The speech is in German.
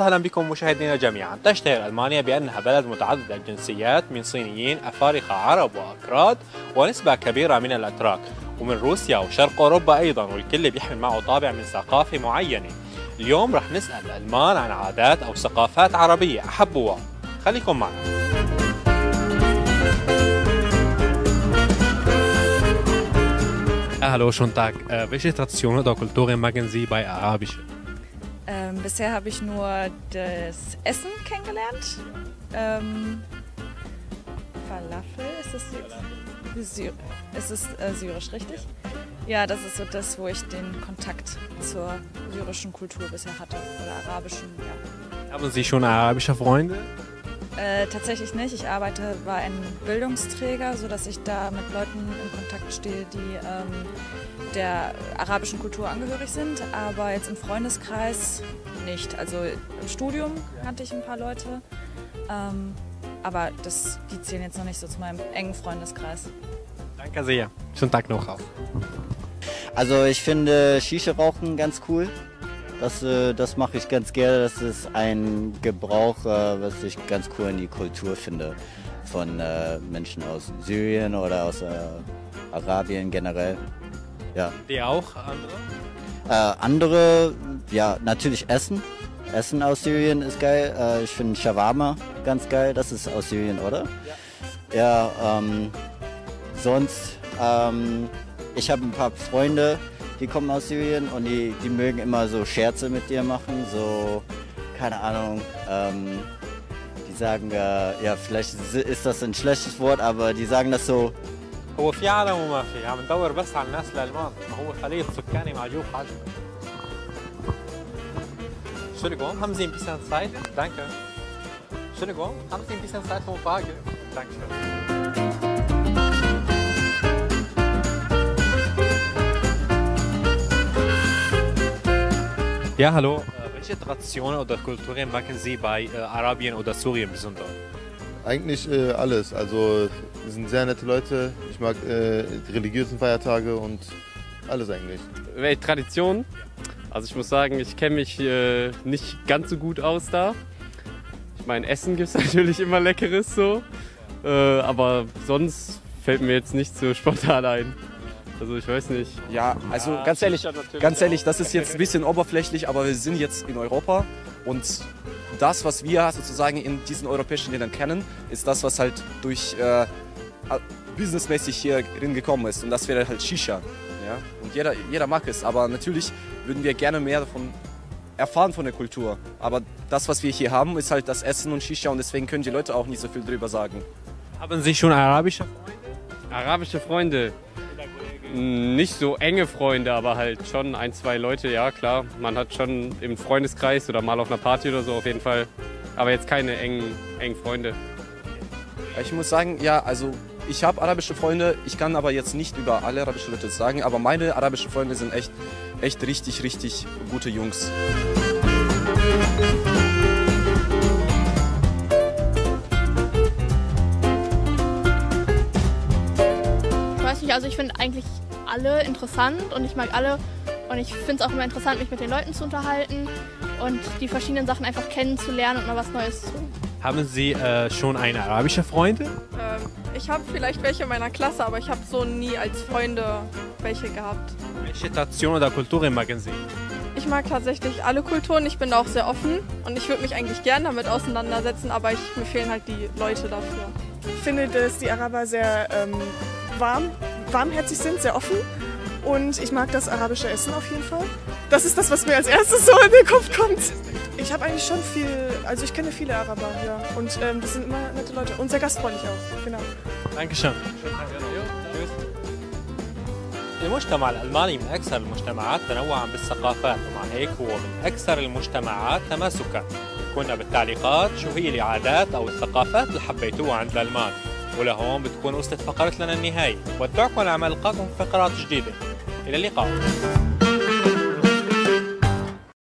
أهلا بكم مشاهدينا جميعا. تشتهر ألمانيا بأنها بلد متعدد الجنسيات من صينيين أفارقة عرب واكراد ونسبة كبيرة من الأتراك. ومن روسيا وشرق أوروبا أيضا والكل بيحمل معه طابع من ثقافة معينة. اليوم رح نسأل الالمان عن عادات أو ثقافات عربية أحبوها. خليكم معنا. hallo, schönen Tag. Welche Traditionen oder Sie bei Arabisch? Ähm, bisher habe ich nur das Essen kennengelernt. Ähm, Falafel, ist das Sy ist es äh, syrisch, richtig? Ja, das ist so das, wo ich den Kontakt zur syrischen Kultur bisher hatte. Oder arabischen, ja. Haben Sie schon arabische Freunde? Äh, tatsächlich nicht. Ich arbeite, war ein Bildungsträger, sodass ich da mit Leuten in Kontakt stehe, die ähm, der arabischen Kultur angehörig sind, aber jetzt im Freundeskreis nicht. Also im Studium hatte ich ein paar Leute, ähm, aber das, die zählen jetzt noch nicht so zu meinem engen Freundeskreis. Danke sehr. Schönen Tag noch auch. Also ich finde Shisha-Rauchen ganz cool. Das, äh, das mache ich ganz gerne. Das ist ein Gebrauch, äh, was ich ganz cool in die Kultur finde. Von äh, Menschen aus Syrien oder aus Arabien generell. Ja. Die auch andere? Äh, andere, ja, natürlich Essen. Essen aus Syrien ist geil. Äh, ich finde Shawarma ganz geil. Das ist aus Syrien, oder? Ja. Ja, ähm, sonst, ähm, ich habe ein paar Freunde, die kommen aus Syrien und die, die mögen immer so Scherze mit dir machen, so, keine Ahnung, ähm, die sagen, äh, ja, vielleicht ist das ein schlechtes Wort, aber die sagen das so. هو في عالم وما في عم ندور بس على الناس الالمان ما هو خليط سكاني معجوق حجم Entschuldigung, haben Sie ein bisschen Zeit? Danke. Entschuldigung, haben Sie ein bisschen Zeit für eine Frage? Dankeschön. Ja, hallo. Äh, welche Traditionen oder Kulturen mögen Sie bei äh, Arabien oder Syrien besonders? Eigentlich äh, alles. Also wir sind sehr nette Leute. Ich mag äh, die religiösen Feiertage und alles eigentlich. Welche Tradition? Also ich muss sagen, ich kenne mich äh, nicht ganz so gut aus da. Ich meine, Essen gibt es natürlich immer Leckeres so. Äh, aber sonst fällt mir jetzt nicht so spontan ein. Also ich weiß nicht. Ja, also ganz ehrlich, ganz ehrlich, das ist jetzt ein bisschen oberflächlich, aber wir sind jetzt in Europa und das, was wir sozusagen in diesen europäischen Ländern kennen, ist das, was halt durch äh, businessmäßig hier gekommen ist und das wäre halt Shisha. Ja? Und jeder, jeder mag es, aber natürlich würden wir gerne mehr davon erfahren von der Kultur. Aber das, was wir hier haben, ist halt das Essen und Shisha und deswegen können die Leute auch nicht so viel drüber sagen. Haben Sie schon arabische Freunde? Arabische Freunde. Nicht so enge Freunde, aber halt schon ein, zwei Leute, ja klar. Man hat schon im Freundeskreis oder mal auf einer Party oder so auf jeden Fall. Aber jetzt keine engen, engen Freunde. Ich muss sagen, ja, also ich habe arabische Freunde, ich kann aber jetzt nicht über alle arabischen Leute sagen, aber meine arabischen Freunde sind echt, echt richtig, richtig gute Jungs. Ich weiß nicht, also ich finde eigentlich alle interessant und ich mag alle und ich finde es auch immer interessant, mich mit den Leuten zu unterhalten und die verschiedenen Sachen einfach kennenzulernen und mal was Neues zu. Haben Sie äh, schon eine arabische Freunde? Ähm, ich habe vielleicht welche in meiner Klasse, aber ich habe so nie als Freunde welche gehabt. Welche Tradition oder Kulturen mögen Sie? Ich mag tatsächlich alle Kulturen, ich bin da auch sehr offen und ich würde mich eigentlich gern damit auseinandersetzen, aber ich, mir fehlen halt die Leute dafür. Ich finde, dass die Araber sehr ähm, warm, warmherzig sind, sehr offen und ich mag das arabische Essen auf jeden Fall. Das ist das, was mir als erstes so in den Kopf kommt. Ich habe eigentlich schon viel, also ich kenne viele Araber, ja. Und ähm, das sind immer nette Leute und sehr gastfreundlich auch, genau. Dankeschön. المجتمع الألماني من أكثر المجتمعات تنوعا بالثقافات ومع هيك هو من أكثر المجتمعات تماسكا كنا بالتعليقات شو هي العادات أو الثقافات اللي حبيتوها عند الألمان ولهون بتكون وصلت فقرتنا للنهاية ودعكم لما ألقاكم في فقرات جديدة. إلى اللقاء.